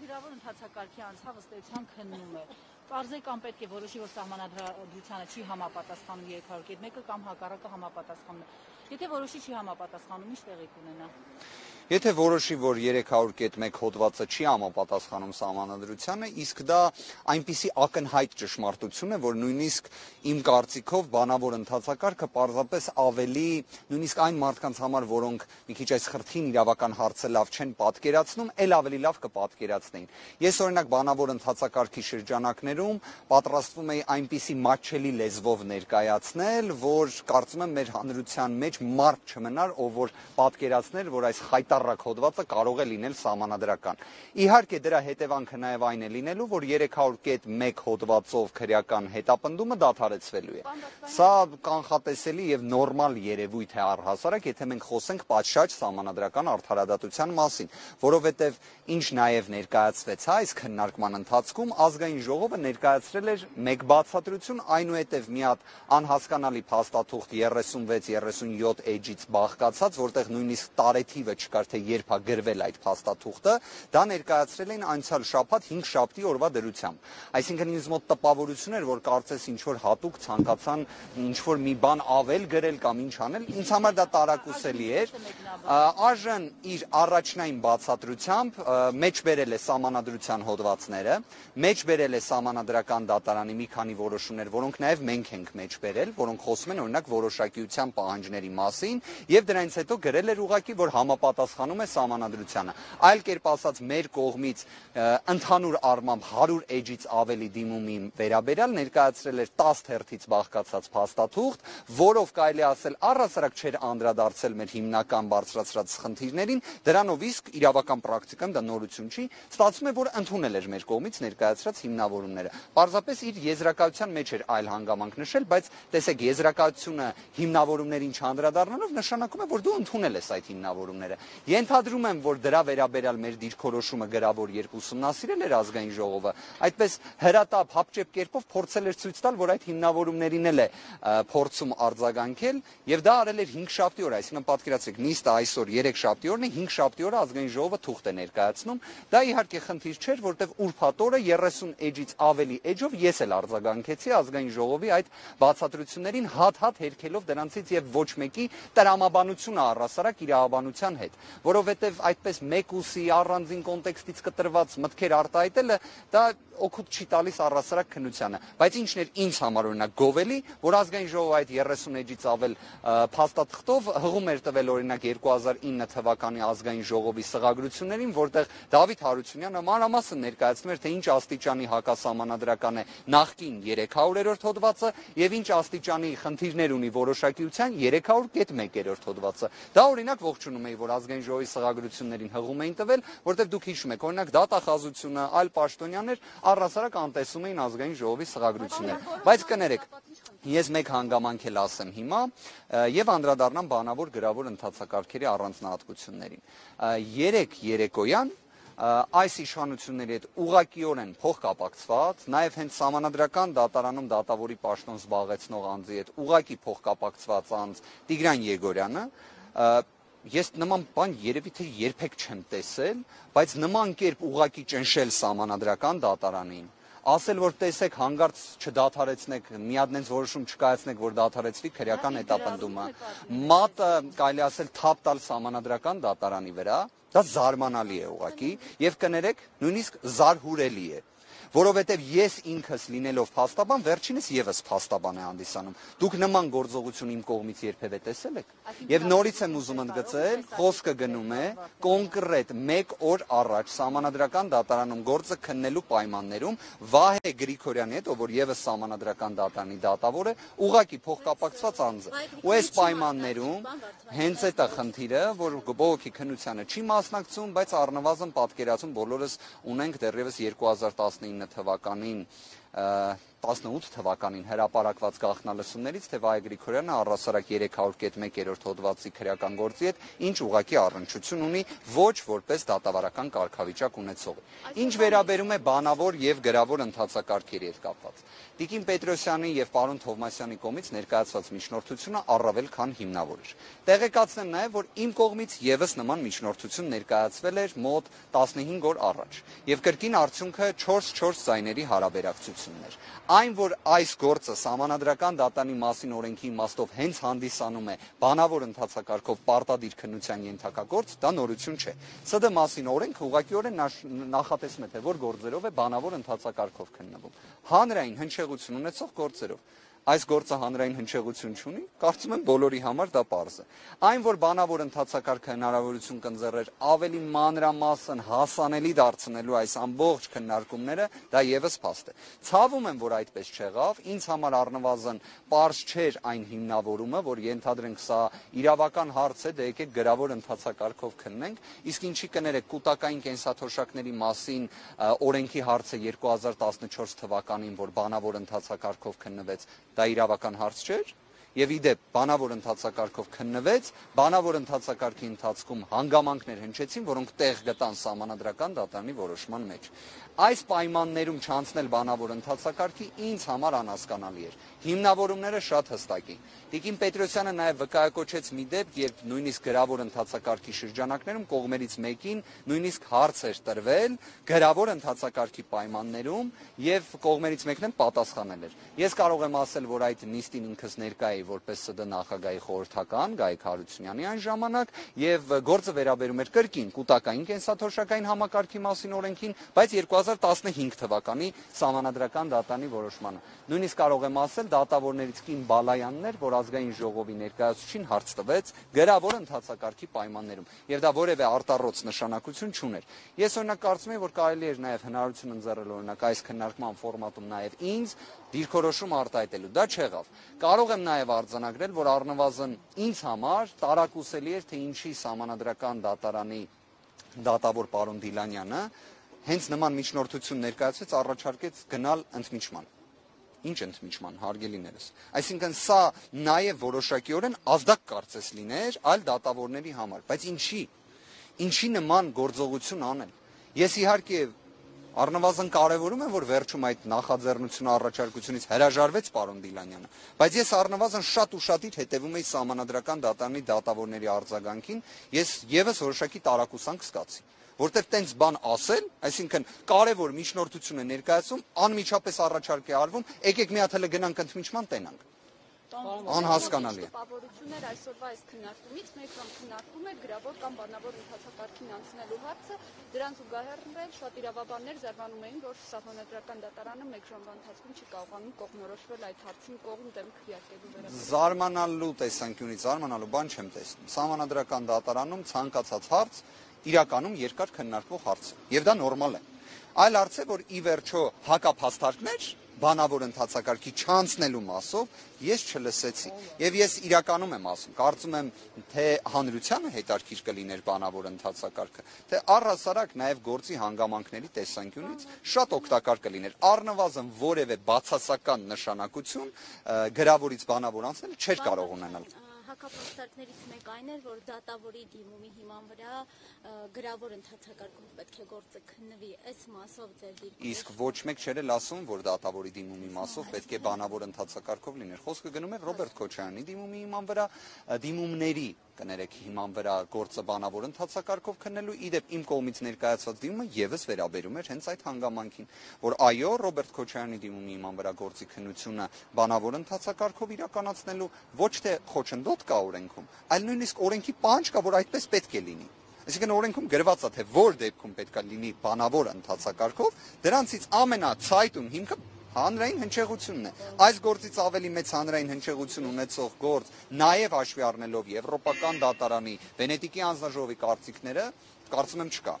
Գրավոր ընթացակարգի անցավ ըստ էության քննում է։ Պարզե կամ պետք է որոշի, որ սահմանադրությանը չի համապատասխանում 301-ը կամ հակառակը համապատասխանում Եթե որոշի չի համապատասխանում, ի՞նչ տեղի կունենա։ Եթե որոշի, որ 300.1 հոդվածը չի համապատասխանում սահմանադրությանը, իսկ դա այնպիսի ակնհայտ ճշմարտություն է, որ նույնիսկ իմ կարծիքով բանավոր ընթացակարգը պարզապես ավելի նույնիսկ այն մարդկանց համար, որոնք մի քիչ այս խրթին իրավական հարցը լավ չեն պատկերացնում, ել ավելի լավ կպատկերացնեին։ Ես օրինակ բանավոր ընթացակարգի շրջանակներում պատրաստվում էի այնպիսի մատչելի լեզվով ներկայացնել, որ կարծում եմ մեր հանրության մեջ մարդ չմնար, ով որ պատկերացներ, որ այս խայտ խայտառակ հոդվածը կարող է լինել սահմանադրական։ Իհարկե դրա հետևանքը նաև այն է լինելու, որ 300.1 հոդվածով քրեական հետապնդումը դադարեցվելու է։ Սա կանխատեսելի եւ նորմալ երևույթ է առհասարակ, եթե մենք խոսենք պատշաճ սահմանադրական արդարադատության մասին, որովհետեւ ինչ նաև ներկայացվեց հա այս քննարկման ընթացքում ազգային ժողովը ներկայացրել էր մեկ բացատրություն, այնուհետև մի հատ անհասկանալի փաստաթուղթ 36-37 էջից բաղկացած, որտեղ նույնիսկ տարեթիվը չկար թե երբ է գրվել այդ փաստաթուղթը, դա ներկայացրել էին անցյալ շաբաթ 5 շաբթի օրվա դրությամբ։ Այսինքն ինձ մոտ տպավորություն էր, որ կարծես ինչ որ հատուկ ցանկացան ինչ որ մի բան ավել գրել կամ ինչ անել, ինձ համար դա տարակուսելի էր։ Աժն իր առաջնային բացատրությամբ մեջ բերել է սահմանադրության հոդվածները, մեջ բերել է սահմանադրական դատարանի մի քանի որոշումներ, որոնք նաև մենք ենք մեջ բերել, որոնք խոսում են օրինակ որոշակիության պահանջների մասին, եւ դրանից հետո գրել էր ուղակի, որ համապատասխան համապատասխանում է սահմանադրությանը։ Այլ կերպ ասած, մեր կողմից ընդհանուր առմամբ 100 էջից ավելի դիմումի վերաբերյալ ներկայացրել էր 10 թերթից բաղկացած փաստաթուղթ, որով կարելի ասել առհասարակ չէր անդրադարձել մեր հիմնական բարձրացրած խնդիրներին, դրանով իսկ իրավական պրակտիկան դա նորություն չի, ստացվում է, որ ընդունել էր մեր կողմից ներկայացրած հիմնավորումները։ Պարզապես իր եզրակացության մեջ էր այլ հանգամանք նշել, բայց տեսեք, եզրակացությունը հիմնավորումներին չանդրադառնալով նշանակում է, որ դու ընդունել ես այդ հիմնավորումները։ Ենթադրում եմ, որ դրա վերաբերյալ մեր դիրքորոշումը գրավոր երբ ուսումնասիրել էր ազգային ժողովը, այդպես հրատապ հապճեպ կերպով փորձել էր ցույց տալ, որ այդ հիմնավորումներին էլ է փորձում արձագանքել, եւ դա արել էր 5 շաբթի օր, այսինքն պատկերացրեք, նիստը այսօր 3 շաբթի օրն է, 5 շաբթի օրը ազգային ժողովը թուղթ է ներկայացնում։ Դա իհարկե խնդիր չէր, որտեվ ուրբաթ օրը 30 էջից ավելի էջով ես էլ արձագանքեցի ազգային ժողովի այդ բացատրություններին հատ-հատ հերքելով դրանցից եւ ոչ մեկի տրամաբանությունը առասարակ իրավաբանության հետ որովհետև այդպես մեկուսի առանձին կոնտեքստից կտրված մտքեր արտահայտելը դա օգուտ չի տալիս առասարակ քննությանը բայց ինչն էր ինձ համար օրինակ գովելի որ ազգային ժողովը այդ 30 էջից ավել փաստաթղթով հղում էր տվել օրինակ 2009 թվականի ազգային ժողովի սղագրություններին որտեղ Դավիթ Հարությունյանը մանրամասն ներկայացնում էր թե ինչ աստիճանի հակասահմանադրական է նախկին 300-րդ հոդվածը եւ ինչ աստիճանի խնդիրներ ունի որոշակիության 300.1-րդ հոդվածը դա օրինակ ողջունում էի որ ազգային ժողովի սղագրություններին հղում էին տվել, որտեղ դուք հիշում եք, օրինակ դատախազությունը, այլ պաշտոնյաներ առասարակ անտեսում էին ազգային ժողովի սղագրությունները։ Բայց կներեք, Ես մեկ հանգամանք էլ ասեմ հիմա եւ անդրադառնամ բանավոր գրավոր ընթացակարգերի առանձնահատկություններին։ Երեք երեկոյան այս իշխանությունների հետ ուղակիորեն փոխկապակցված, նաև հենց համանadrական դատարանում դատավորի պաշտոն զբաղեցնող անձի հետ ուղակի փոխկապակցված անձ Տիգրան Եգորյանը ես նման բան երևի թե երբեք չեմ տեսել, բայց նման կերպ ուղակի ճնշել սահմանադրական դատարանին ասել որ տեսեք հանգարց չդադարեցնեք միadnենց որոշում չկայացնեք որ դադարեցվի քրեական հետապնդումը մատը կարելի ասել թափ տալ սահմանադրական դատարանի վրա դա զարմանալի է ուղակի եւ կներեք նույնիսկ զարհուրելի է որովհետև ես ինքս լինելով փաստաբան վերջինս եւս փաստաբան է հանդիսանում։ Դուք նման գործողություն իմ կողմից երբևէ տեսել եք։ Եվ նորից եմ ուզում ընդգծել, խոսքը գնում է կոնկրետ 1 օր առաջ համանadrական դատարանում գործը քննելու պայմաններում Վահե Գրիգորյանի հետ, ով որ եւս համանadrական դատարանի դատավոր է, ուղակի փոխկապակցված անձ է։ Ու այս պայմաններում հենց այդ է խնդիրը, որ բողոքի քննությանը չի մասնակցում, բայց առնվազն պատկերացում բոլորս ունենք դեռևս 2019 թվականին 18 թվականին հրապարակված գաղտնալսումներից թե Վայ Գրիգորյանը առասարակ 300.1-րդ հոդվածի քրեական գործի հետ ինչ ուղակի առնչություն ունի ոչ որպես դատավարական կարգավիճակ ունեցողի։ Ինչ վերաբերում է բանավոր եւ գրավոր ընթացակարգերի հետ կապված։ Տիկին Պետրոսյանի եւ պարոն Թովմասյանի կողմից ներկայացված միջնորդությունը առավել քան հիմնավոր էր։ Տեղեկացնեմ նաեւ, որ իմ կողմից եւս նման միջնորդություն ներկայացվել էր մոտ 15 օր առաջ եւ կրկին արդյունքը 4-4 զայների հարաբերակցությունն էր այն որ այս գործը համանadrական դատանի մասին օրենքի իմաստով հենց հանդիսանում է բանավոր ընթացակարգով պարտադիր քննության ենթակագործ, դա նորություն չէ։ ՍԴ մասին օրենքը ուղղակիորեն նախատեսում է թե որ գործերով է բանավոր ընթացակարգով քննվում։ Հանրային հնչեղություն ունեցող գործերով այս գործը հանրային հնչեղություն չունի, կարծում եմ բոլորի համար դա պարզ է։ Այն որ բանավոր ընդհանցակարգը հնարավորություն կընձեռեր ավելի մանրամասն հասանելի դարձնելու այս ամբողջ քննարկումները, դա եւս փաստ է։ Ցավում եմ, որ այդպես չեղավ, ինձ համար առնվազն պարզ չէր այն հիմնավորումը, որ ենթադրենք սա իրավական հարց է, դե եկեք գրավոր ընդհանցակարգով քննենք, իսկ ինչի կներեք կൂട്ടակային կենսաթոշակների մասին օրենքի հարցը 2014 թվականին, որ բանավոր ընդհանցակարգով քննվեց, դա իրավական հարց չէր եւ իդեպ բանավոր ընթացակարգով քննվեց բանավոր ընթացակարգի ընթացքում հանգամանքներ հնչեցին որոնք տեղ գտան համանadrական դատարանի որոշման մեջ այս պայմաններում չանցնել բանավոր ընթացակարգի ինձ համար անհասկանալի էր։ Հիմնավորումները շատ հստակ են։ Տիկին Պետրոսյանը նաև վկայակոչեց մի դեպք, երբ նույնիսկ գրավոր ընթացակարգի շրջանակներում կողմերից մեկին նույնիսկ հարց էր տրվել գրավոր ընթացակարգի պայմաններում եւ կողմերից մեկն պատասխանել էր։ Ես կարող եմ ասել, որ այդ նիստին ինքս ներկա էի որպես ՍԴ նախագահի խորհրդական Գայք Հարությունյանի այն ժամանակ եւ գործը վերաբերում էր կրկին կൂട്ടակային կենսաթոշակային համակարգի մասին օրենքին, բայց 2015 թվականի սահմանադրական դատանի որոշմանը։ Նույնիսկ կարող եմ ասել դատավորներից Կին Բալայաններ, որ ազգային ժողովի ներկայացուցիչին հարց տվեց գրավոր ընթացակարգի պայմաններում, եւ դա որևէ արտառոց նշանակություն չուներ։ Ես օրինակ կարծում եմ, որ կարելի էր նաեւ հնարավորություն ընձեռել օրինակ այս քննարկման ֆորմատում նաեւ ինձ դիրքորոշում արտահայտելու։ Դա չեղավ։ Կարող եմ նաեւ արձանագրել, որ առնվազն ինձ համար տարակուսելի էր, թե ինչի սահմանադրական դատարանի դատավոր պարոն Դիլանյանը հենց նման միջնորդություն ներկայացվեց, առաջարկեց գնալ ընդմիջման ինչ ընդմիջման հարգելիներս այսինքն սա նաև որոշակիորեն ազդակ կարծես լիներ այլ դատավորների համար բայց ինչի ինչի նման գործողություն անել ես իհարկե առնվազն կարևորում եմ որ վերջում այդ նախաձեռնությունը առաջարկությունից հրաժարվեց պարոն Դիլանյանը բայց ես առնվազն շատ ու շատ իր հետևում էի համանadrական դատարանի դատավորների արձագանքին ես եւս որոշակի տարակուսանք զգացի որտեղ տենց բան ասել, այսինքն կարևոր միջնորդություն է ներկայացում, անմիջապես առաջարկ է արվում, եկեք մի հատ հələ գնանք ընդմիջման տենանք անհասկանալի է։ Տպավորություններ այսօրվա այս քննարկումից մեկ կամ քննարկում է գրավոր կամ բանավոր ընթացակարգին անցնելու հարցը, դրան զուգահեռնել շատ իրավաբաններ զարմանում էին, որ սահմանադրական դատարանը մեկ ժամվա ընթացքում չի կարողանում կողմնորոշվել այդ հարցին կողմ դեմ քվեարկելու վերաբերյալ։ Զարմանալու տեսանկյունից զարմանալու բան չեմ տեսնում։ Սահմանադրական դատարանում ցանկացած հարց իրականում երկար քննարկվող հարց է եւ դա նորմալ է այլ հարց է որ ի վերջո հակափաստարկներ բանավոր ընթացակարգի չանցնելու մասով ես չլսեցի եւ ես իրականում եմ ասում կարծում եմ թե հանրությանը հետարքիր կլիներ բանավոր ընթացակարգը թե առհասարակ նաեւ գործի հանգամանքների տեսանկյունից շատ օգտակար կլիներ առնվազն որևէ բացասական նշանակություն գրավորից բանավոր անցնելը չէր կարող ունենալ հակապաստարկներից մեկ այն էր, որ դատավորի դիմումի հիման վրա գրավոր ընթացակարգով պետք է գործը քննվի։ Այս մասով ձեր դիրքը Իսկ ոչ մեկ չէր էլ ասում, որ դատավորի դիմումի մասով պետք է բանավոր ընթացակարգով լիներ։ Խոսքը գնում է Ռոբերտ Քոչարյանի դիմումի հիման վրա, դիմումների կներեք հիման վրա գործը բանավոր ընթացակարգով քննելու իդեպ իմ կողմից ներկայացված դիմումը եւս վերաբերում էր հենց այդ հանգամանքին որ այո Ռոբերտ Քոչարյանի դիմումի հիման վրա գործի քննությունը բանավոր ընթացակարգով իրականացնելու ոչ թե խոչընդոտ կա օրենքում այլ նույնիսկ օրենքի պահանջ կա որ այդպես պետք է լինի Այսինքն օրենքում գրված է թե որ դեպքում պետքա լինի բանավոր ընթացակարգով, դրանցից ամենացայտուն հիմքը հանրային հնչեղությունն է։ Այս գործից ավելի մեծ հանրային հնչեղություն ունեցող գործ, նաև հաշվի առնելով Եվրոպական դատարանի, Վենետիկի անձնաժողովի կարծիքները, կարծում եմ չկա։